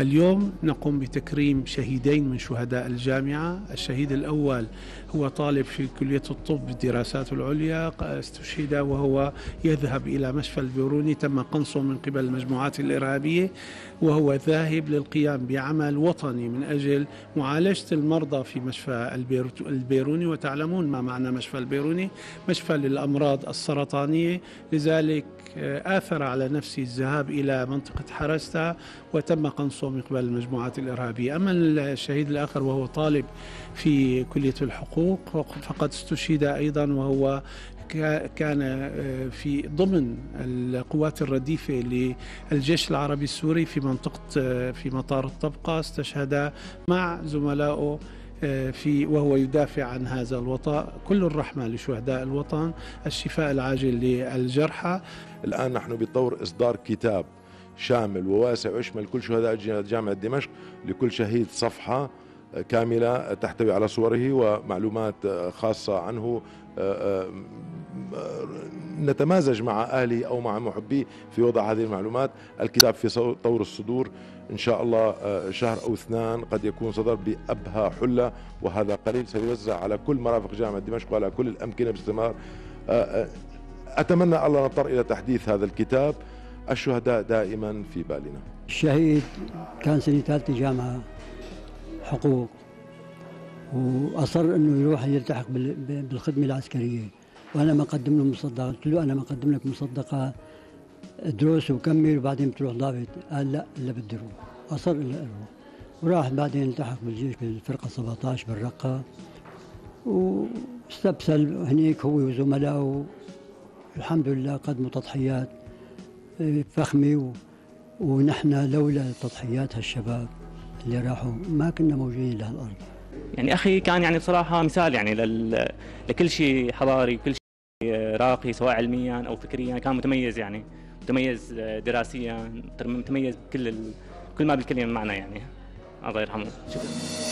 اليوم نقوم بتكريم شهيدين من شهداء الجامعة. الشهيد الأول هو طالب في كلية الطب بالدراسات العليا استشهد وهو يذهب إلى مشفى البيروني. تم قنصه من قبل المجموعات الإرهابية وهو ذاهب للقيام بعمل وطني من أجل معالجة المرضى في مشفى البيروني. وتعلمون ما معنى مشفى البيروني. مشفى للأمراض السرطانية. لذلك آثر على نفسه الذهاب إلى منطقة حرستا وتم قنصه من قبل المجموعات الإرهابية. أما الشهيد الآخر وهو طالب في كلية الحقوق فقد استشهد أيضا وهو كان آه، في ضمن القوات الرديفة للجيش العربي السوري في منطقة آه، في مطار الطبقة. استشهد مع زملائه آه، في وهو يدافع عن هذا الوطن كل الرحمة لشهداء الوطن. الشفاء العاجل للجرحى. الآن نحن بطور إصدار كتاب شامل وواسع ويشمل كل شهداء جامعة دمشق لكل شهيد صفحة كاملة تحتوي على صوره ومعلومات خاصة عنه. نتمازج مع أهلي أو مع محبيه في وضع هذه المعلومات. الكتاب في طور الصدور إن شاء الله شهر أو اثنان قد يكون صدر بأبهى حلة وهذا قليل سيوزع على كل مرافق جامعة دمشق وعلى كل الأمكنة باستمرار. أتمنى الله نضطر إلى تحديث هذا الكتاب. الشهداء دائما في بالنا. الشهيد كان سنة ثالثة جامعة حقوق وأصر أنه يروح يلتحق بالخدمة العسكرية. وأنا ما أقدم له مصدقة قلت له أنا ما أقدم لك مصدقة دروس وكمل وبعدين بتروح ضابط. قال لا إلا بدي أروح. أصر إلا أروح. وراح بعدين التحق بالجيش بالفرقة 17 بالرقة. واستبسل هنيك هو وزملائه الحمد لله قدموا تضحيات. فخمة ونحن لولا تضحيات هالشباب اللي راحوا ما كنا موجودين لهالأرض. يعني أخي كان يعني بصراحة مثال يعني لل... لكل شيء حضاري كل شيء راقي سواء علميا أو فكريا كان متميز يعني متميز دراسيا متميز بكل ال... كل ما بالكلمة معنى يعني الله يرحمه. شكرا.